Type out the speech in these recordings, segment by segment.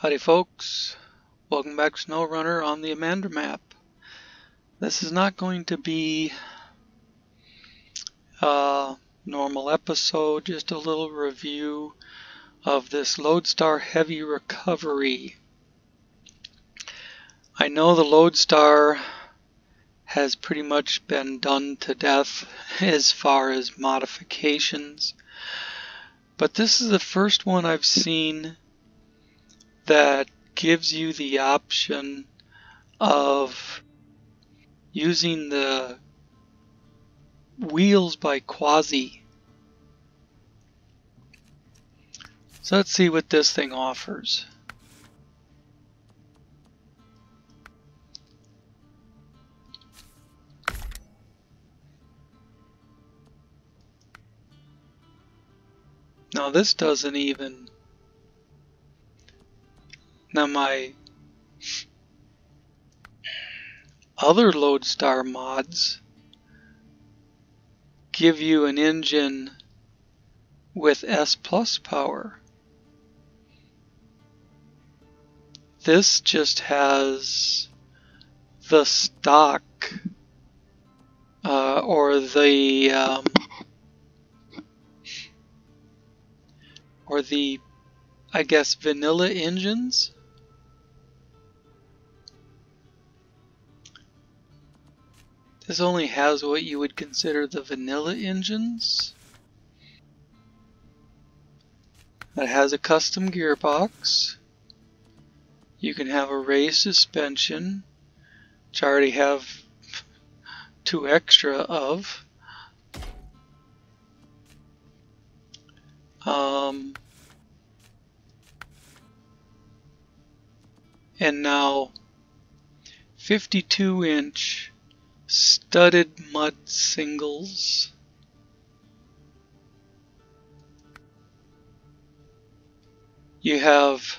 Howdy folks, welcome back to SnowRunner on the Imandra map. This is not going to be a normal episode, just a little review of this Loadstar Heavy Recovery. I know the Loadstar has pretty much been done to death as far as modifications, but this is the first one I've seen that gives you the option of using the wheels by Quasi. So let's see what this thing offers. Now this doesn't even now my other Loadstar mods give you an engine with S plus power. This just has the stock uh, or the um, or the I guess vanilla engines This only has what you would consider the vanilla engines. It has a custom gearbox. You can have a raised suspension, which I already have two extra of. Um, and now 52 inch studded mud singles. You have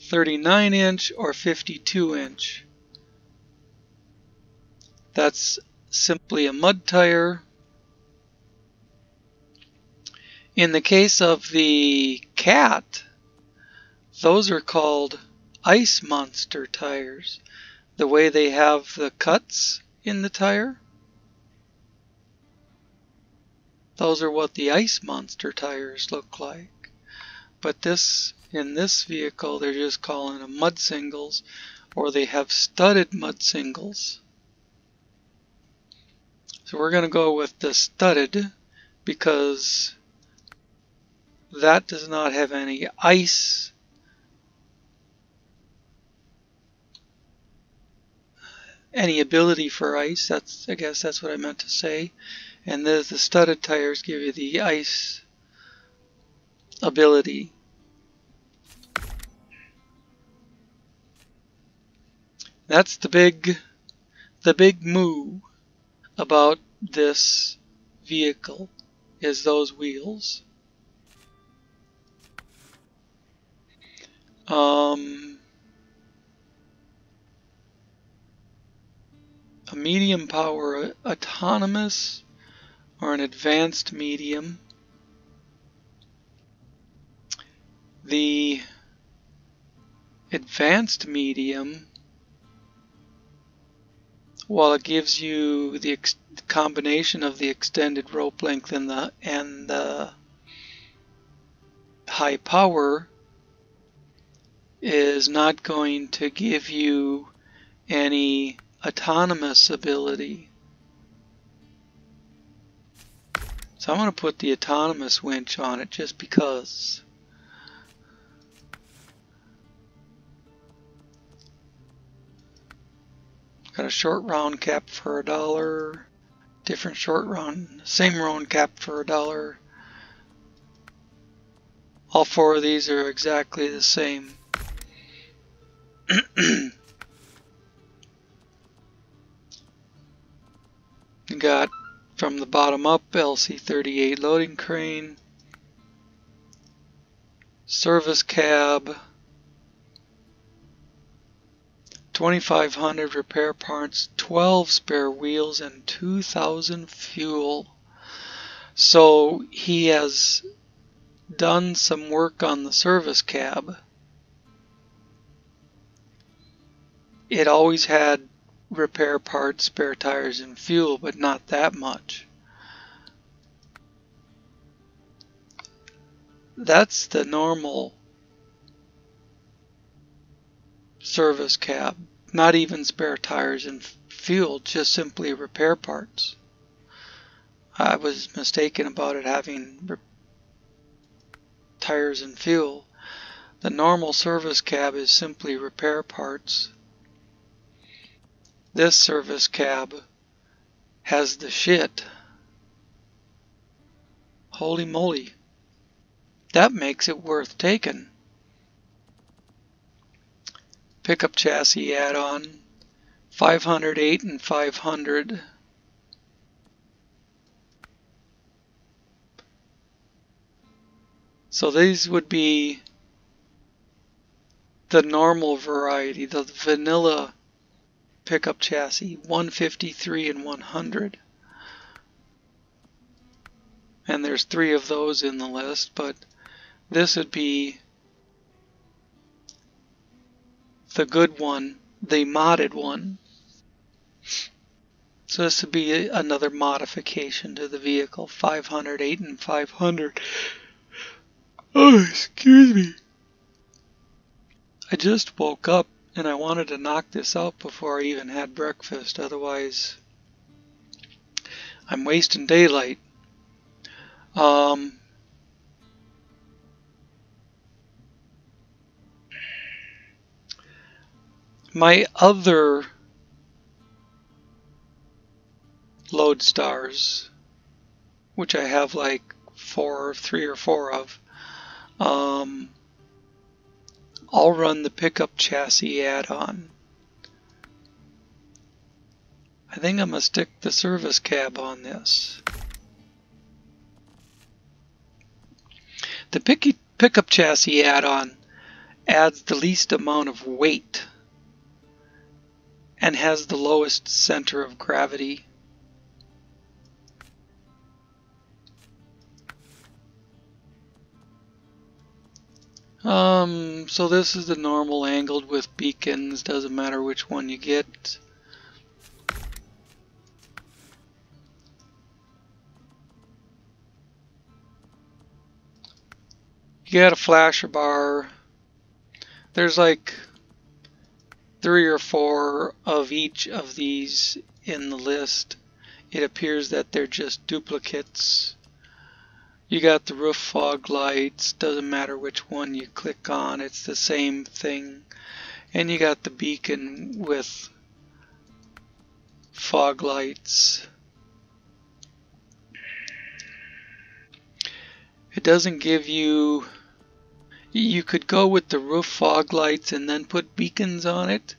39 inch or 52 inch. That's simply a mud tire. In the case of the cat, those are called ice monster tires the way they have the cuts in the tire. Those are what the ice monster tires look like. But this, in this vehicle, they're just calling them mud singles, or they have studded mud singles. So we're going to go with the studded because that does not have any ice any ability for ice. That's I guess that's what I meant to say. And the, the studded tires give you the ice ability. That's the big the big moo about this vehicle is those wheels. Um, a medium power autonomous or an advanced medium. The advanced medium, while it gives you the combination of the extended rope length and the and the high power, is not going to give you any autonomous ability. So I'm going to put the autonomous winch on it just because. Got a short round cap for a dollar. Different short round, same round cap for a dollar. All four of these are exactly the same. got from the bottom up LC38 loading crane, service cab, 2,500 repair parts, 12 spare wheels, and 2,000 fuel. So he has done some work on the service cab. It always had repair parts, spare tires, and fuel, but not that much. That's the normal service cab. Not even spare tires and fuel, just simply repair parts. I was mistaken about it having tires and fuel. The normal service cab is simply repair parts. This service cab has the shit. Holy moly. That makes it worth taking. Pickup chassis add-on, 508 and 500. So these would be the normal variety, the vanilla pickup chassis, 153 and 100 and there's three of those in the list, but this would be the good one, the modded one. So this would be another modification to the vehicle, 508 and 500. Oh, excuse me. I just woke up and I wanted to knock this out before I even had breakfast, otherwise I'm wasting daylight. Um, my other Loadstars, which I have like four, three or four of, um, I'll run the pickup chassis add-on. I think I'm going to stick the service cab on this. The pick pickup chassis add-on adds the least amount of weight and has the lowest center of gravity. Um, so this is the normal angled with beacons, doesn't matter which one you get. You got a flasher bar. There's like three or four of each of these in the list. It appears that they're just duplicates. You got the roof fog lights, doesn't matter which one you click on, it's the same thing. And you got the beacon with fog lights. It doesn't give you you could go with the roof fog lights and then put beacons on it,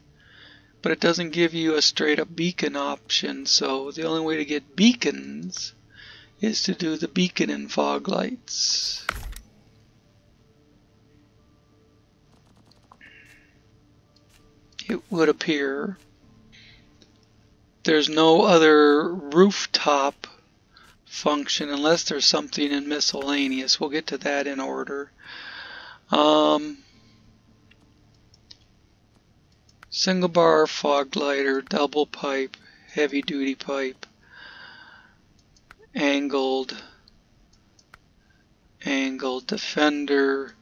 but it doesn't give you a straight up beacon option. So the only way to get beacons is to do the beacon and fog lights. It would appear there's no other rooftop function unless there's something in miscellaneous. We'll get to that in order. Um, single bar fog glider, double pipe, heavy duty pipe, angled, angled, defender,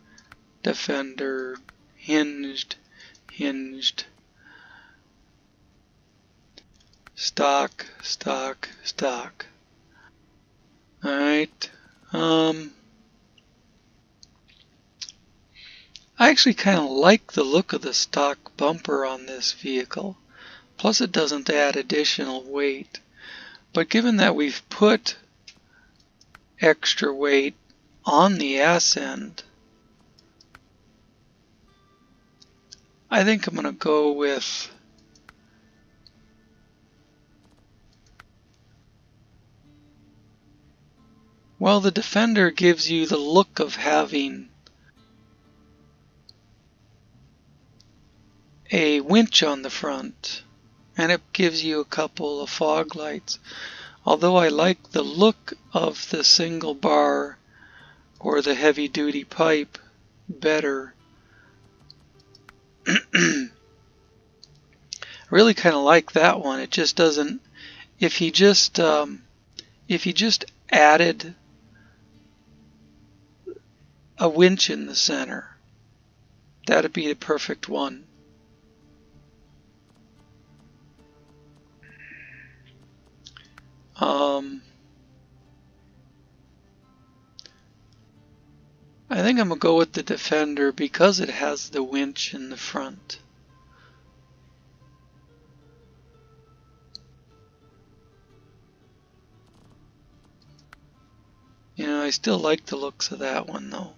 defender, hinged, hinged, stock, stock, stock. Alright, um, I actually kind of like the look of the stock bumper on this vehicle. Plus it doesn't add additional weight. But given that we've put extra weight on the ass end, I think I'm going to go with well the Defender gives you the look of having a winch on the front and it gives you a couple of fog lights. Although I like the look of the single bar or the heavy duty pipe better. I really kind of like that one. It just doesn't. If he just um, if he just added a winch in the center, that'd be the perfect one. Um, I think I'm going to go with the Defender because it has the winch in the front. You know, I still like the looks of that one though.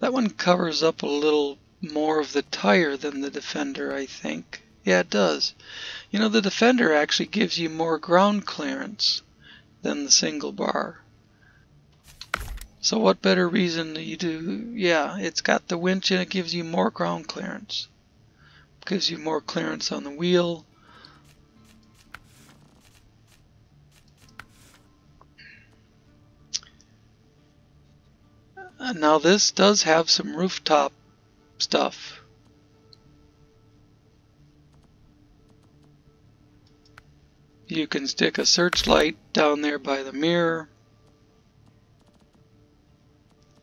That one covers up a little more of the tire than the Defender, I think. Yeah, it does. You know, the Defender actually gives you more ground clearance than the single bar. So what better reason do you do? Yeah, it's got the winch and it gives you more ground clearance. Gives you more clearance on the wheel. Uh, now this does have some rooftop stuff. You can stick a searchlight down there by the mirror.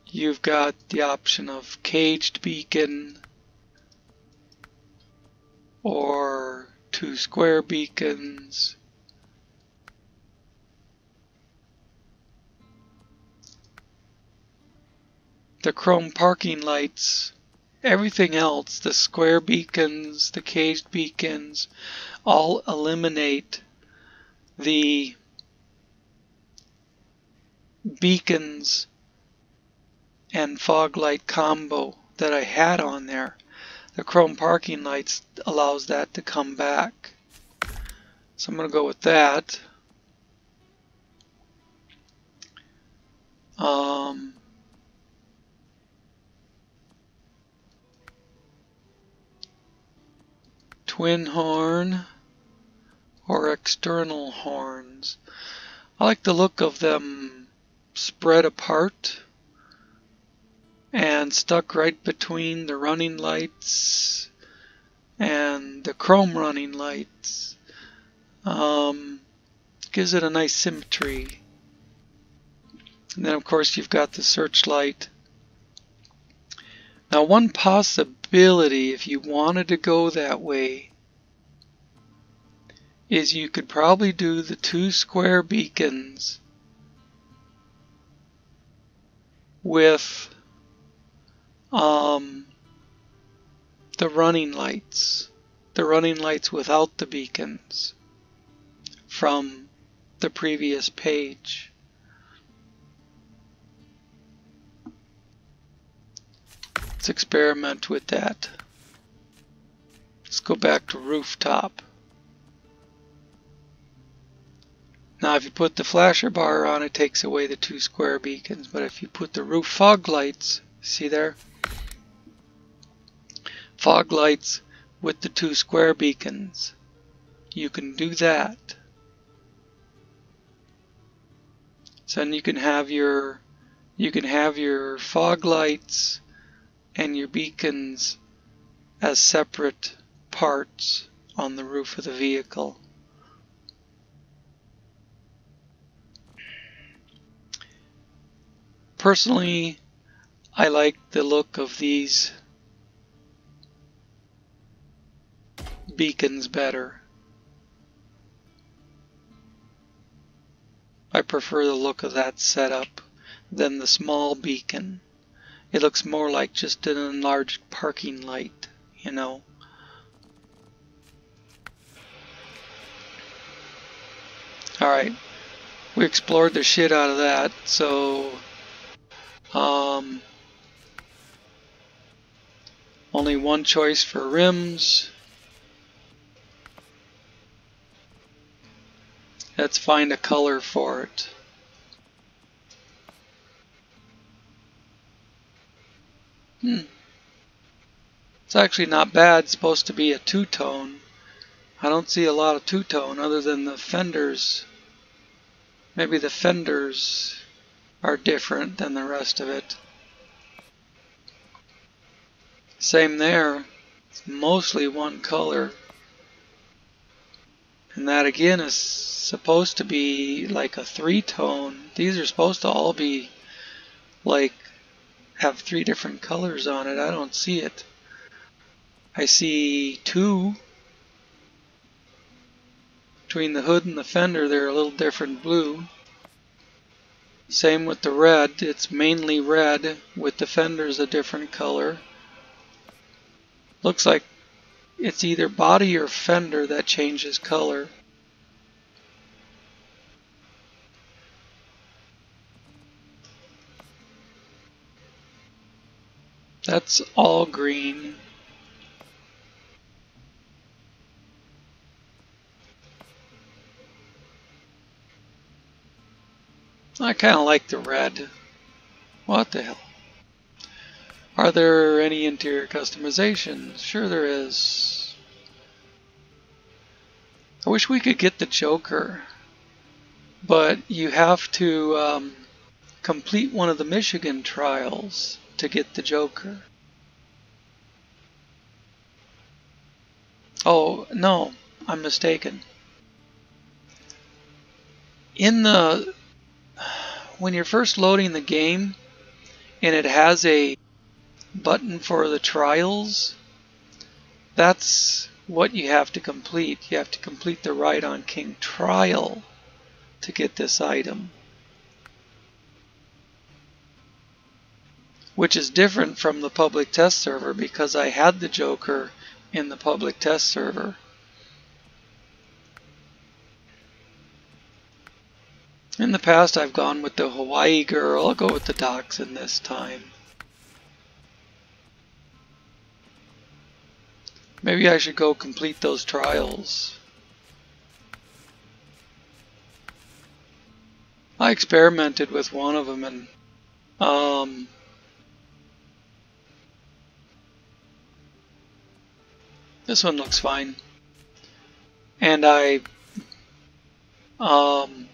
You've got the option of caged beacon or two square beacons. The chrome parking lights, everything else, the square beacons, the caged beacons, all eliminate the beacons and fog light combo that I had on there. The chrome parking lights allows that to come back. So I'm going to go with that. Um, twin horn or external horns. I like the look of them spread apart and stuck right between the running lights and the chrome running lights. Um, gives it a nice symmetry. And then of course you've got the searchlight. Now one possibility if you wanted to go that way is you could probably do the two square beacons with um, the running lights, the running lights without the beacons from the previous page. Let's experiment with that. Let's go back to rooftop. Now if you put the flasher bar on, it takes away the two square beacons, but if you put the roof fog lights, see there? Fog lights with the two square beacons. You can do that. So then you can have your you can have your fog lights and your beacons as separate parts on the roof of the vehicle. Personally, I like the look of these beacons better. I prefer the look of that setup than the small beacon. It looks more like just an enlarged parking light, you know. Alright, we explored the shit out of that, so um, only one choice for rims. Let's find a color for it. Hmm. It's actually not bad. It's supposed to be a two-tone. I don't see a lot of two-tone other than the fenders. Maybe the fenders are different than the rest of it. Same there. It's mostly one color. And that again is supposed to be like a three tone. These are supposed to all be like have three different colors on it. I don't see it. I see two. Between the hood and the fender, they're a little different blue. Same with the red. It's mainly red with the fenders a different color. Looks like it's either body or fender that changes color. That's all green. I kind of like the red. What the hell? Are there any interior customizations? Sure there is. I wish we could get the Joker, but you have to um, complete one of the Michigan trials to get the Joker. Oh, no, I'm mistaken. In the when you're first loading the game and it has a button for the trials, that's what you have to complete. You have to complete the Ride on King trial to get this item. Which is different from the public test server because I had the Joker in the public test server. In the past I've gone with the Hawaii girl, I'll go with the Dachshund this time. Maybe I should go complete those trials. I experimented with one of them and um, this one looks fine. And I um,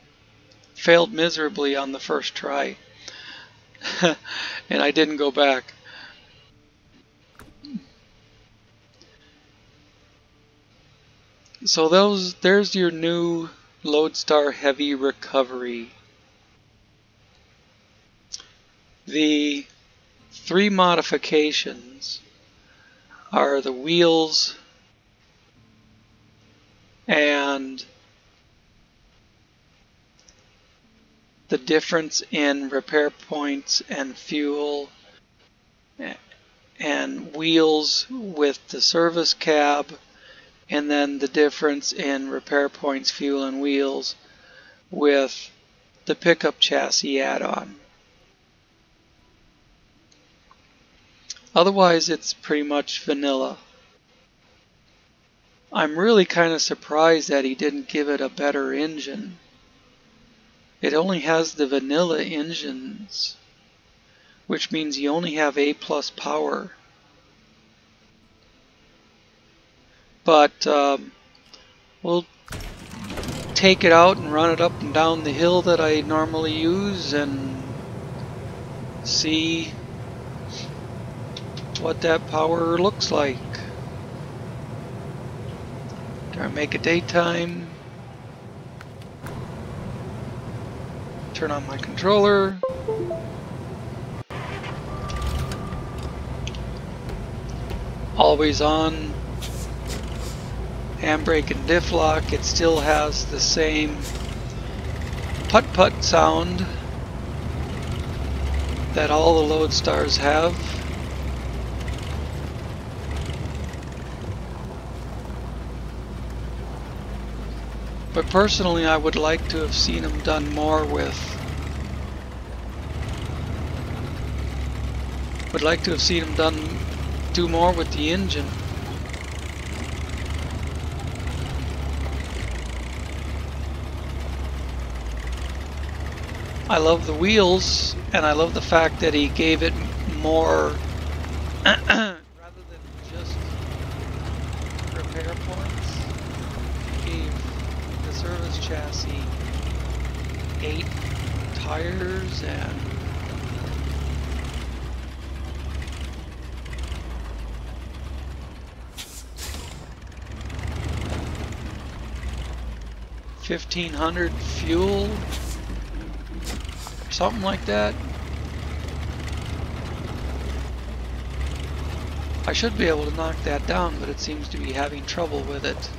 failed miserably on the first try. and I didn't go back. So those there's your new Loadstar Heavy Recovery. The three modifications are the wheels and the difference in repair points and fuel and wheels with the service cab and then the difference in repair points, fuel, and wheels with the pickup chassis add-on. Otherwise, it's pretty much vanilla. I'm really kind of surprised that he didn't give it a better engine. It only has the vanilla engines, which means you only have A plus power. but um, we'll take it out and run it up and down the hill that I normally use and see what that power looks like. Try to make it daytime. Turn on my controller. Always on handbrake and diff lock, it still has the same putt-putt sound that all the Loadstars have. But personally, I would like to have seen them done more with. Would like to have seen him done do more with the engine. I love the wheels, and I love the fact that he gave it more, rather than just repair points, he gave the service chassis eight tires and 1500 fuel, something like that. I should be able to knock that down, but it seems to be having trouble with it.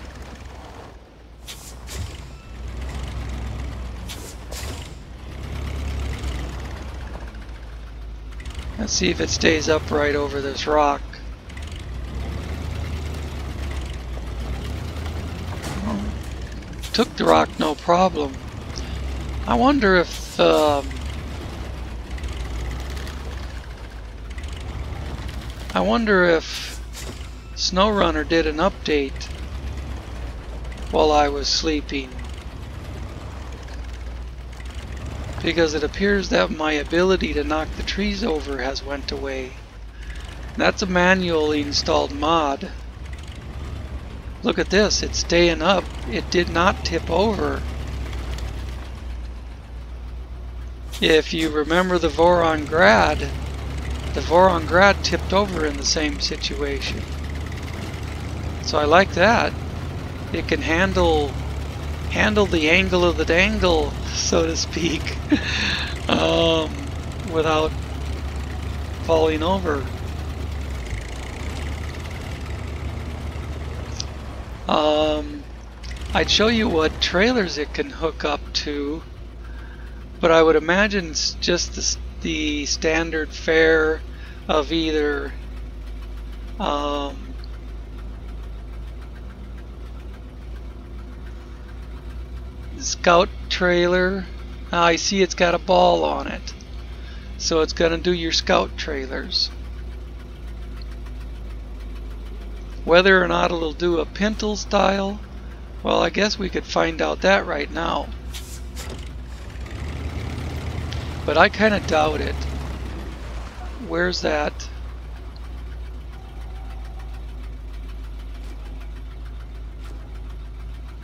Let's see if it stays upright over this rock. Took the rock no problem. I wonder if um, I wonder if SnowRunner did an update while I was sleeping. Because it appears that my ability to knock the trees over has went away. That's a manually installed mod. Look at this, it's staying up. It did not tip over. If you remember the Voron Grad, the Voron Grad tipped over in the same situation. So I like that. It can handle handle the angle of the dangle, so to speak, um, without falling over. Um, I'd show you what trailers it can hook up to, but I would imagine it's just the the standard fare of either um, scout trailer. I see it's got a ball on it. So it's gonna do your scout trailers. Whether or not it'll do a pintle style well I guess we could find out that right now but I kind of doubt it. Where's that?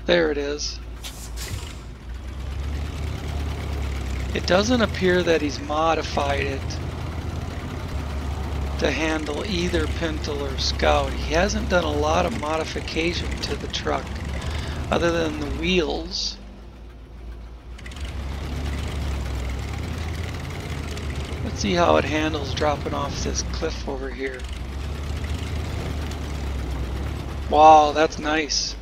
There it is. It doesn't appear that he's modified it to handle either Pintle or Scout. He hasn't done a lot of modification to the truck other than the wheels. Let's see how it handles dropping off this cliff over here. Wow, that's nice.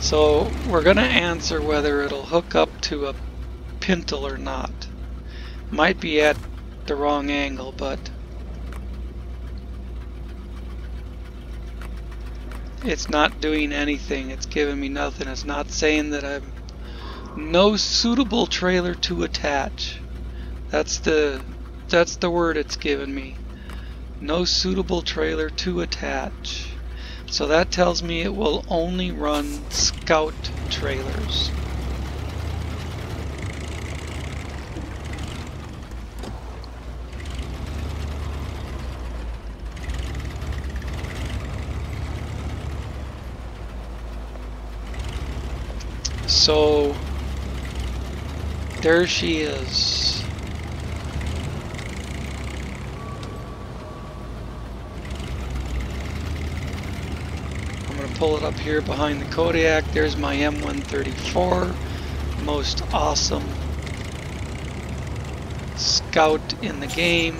So we're going to answer whether it'll hook up to a pintle or not. Might be at the wrong angle, but it's not doing anything. It's giving me nothing. It's not saying that I'm no suitable trailer to attach. That's the that's the word it's given me. No suitable trailer to attach. So that tells me it will only run scout trailers. So there she is. I'm going to pull it up here behind the Kodiak. There's my M134. Most awesome scout in the game.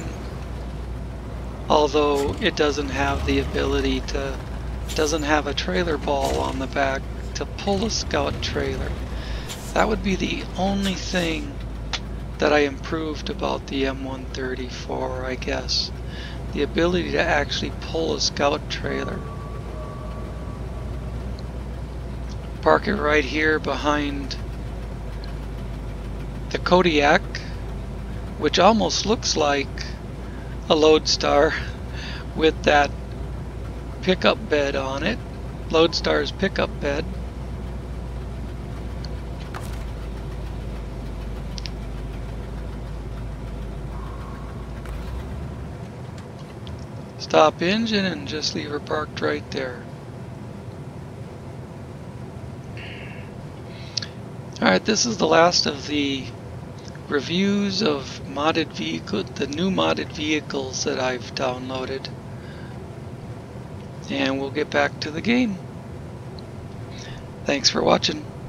Although it doesn't have the ability to, doesn't have a trailer ball on the back to pull a scout trailer. That would be the only thing that I improved about the M134, I guess. The ability to actually pull a scout trailer. Park it right here behind the Kodiak, which almost looks like a Loadstar with that pickup bed on it. Loadstar's pickup bed. stop engine and just leave her parked right there. Alright, this is the last of the reviews of modded vehicle, the new modded vehicles that I've downloaded. And we'll get back to the game. Thanks for watching.